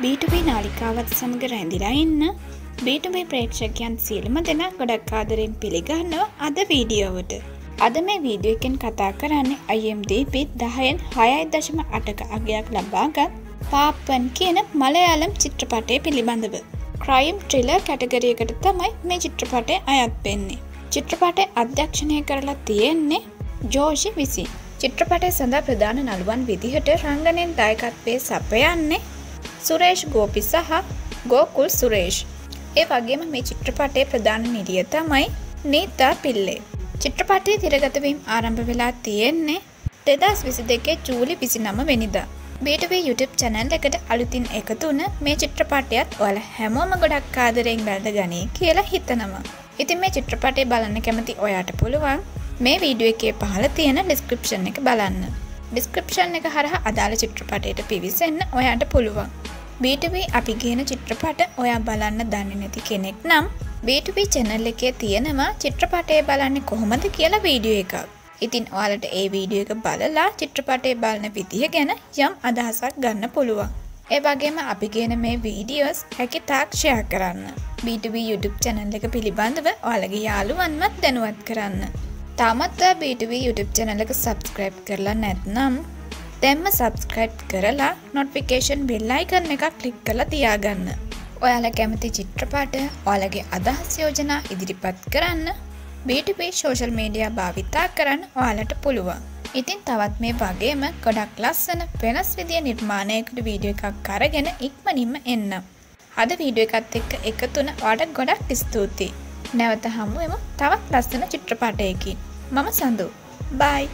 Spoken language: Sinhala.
B2B නාලිකාවත් සමඟ රැඳිලා ඉන්න B2B ප්‍රේක්ෂකයන් සියලුම දෙනා ගොඩක් ආදරෙන් පිළිගන්නවා අද වීඩියෝවට. අද මේ වීඩියෝ එකෙන් කතා කරන්නේ IMDb දහයෙන් හයයි දශම අටක අගයක් ලබාගත් පාපන් කියන මලයාලම් චිත්‍රපටය පිළිබඳව. ක්‍රයිම් ට්‍රිලර් කැටගරියකට තමයි මේ චිත්‍රපටය අයත් වෙන්නේ. චිත්‍රපටය අධ්‍යක්ෂණය කරලා තියෙන්නේ ජෝෂි විසින්. චිත්‍රපටය සඳහා ප්‍රධාන නළුවන් විදිහට රංගනෙන් දායකත්වය සපයන්නේ සුරේෂ් ගෝපි සහ ගෝකුල් සුරේෂ්. ඒ වගේම මේ චිත්‍රපටයේ ප්‍රධාන නිලිය තමයි නීතා පිල්ලේ. චිත්‍රපටයේ තිරගතවීම් ආරම්භ වෙලා තියෙන්නේ දෙදස් විසි දෙකේ ජූලි විසි නම වෙනිදා. B2B YouTube චැනල් එකට අලුතින් එකතුන මේ චිත්‍රපටයත් ඔල හැමෝම ගොඩක් ආදරෙන් වැල්ද ගනී කියලා හිතනවා. ඉතින් මේ චිත්‍රපටය බලන්න කැමති ඔයාට පුළුවන් මේ වීඩියෝ එකේ පහල තියෙන ඩිස්ක්‍රප්ෂන් එක බලන්න. ඩිස්ක්‍රප්ෂන් එක හරහා අදාළ චිත්‍රපටයට පිවිසෙන්න ඔයාට පුළුවන්. B2B අපි කියන චිත්‍රපට ඔයා බලන්න දන්නේ නැති කෙනෙක් නම් B2B චැනල් එකේ තියෙනවා චිත්‍රපටය බලන්න කොහොමද කියලා වීඩියෝ එකක්. ඉතින් ඔයාලට ඒ වීඩියෝ එක බලලා චිත්‍රපටය බලන විදිහ ගැන යම් අදහසක් ගන්න පුළුවන්. ඒ වගේම අපි කියන මේ වීඩියෝස් හැකි තාක්ෂයා කරන්න. B2B YouTube චැනල් එක පිළිබඳව ඔයාලගේ යාළුවන්වත් දැනුවත් කරන්න. තාමත් B2B YouTube channel එක subscribe කරලා නැත්නම් දැම්ම subscribe කරලා notification bell icon එකක් click කරලා තියාගන්න. ඔයාලා කැමති චිත්‍රපට ඔයාලගේ අදහස් යෝජනා ඉදිරිපත් කරන්න B2B social media භාවිතා කරන්න ඔයාලට පුළුවන්. ඉතින් තවත් මේ වගේම ගොඩක් ලස්සන වෙනස් විදිය නිර්මාණයකට වීඩියෝ එකක් අරගෙන ඉක්මනින්ම එන්න. අද වීඩියෝ එකත් එක්ක එකතුන ඔයාලට ගොඩක් ස්තුතියි. නැවත හමුවෙමු තවත් ලස්සන චිත්‍රපටයකින්. මම සඳු. බයි!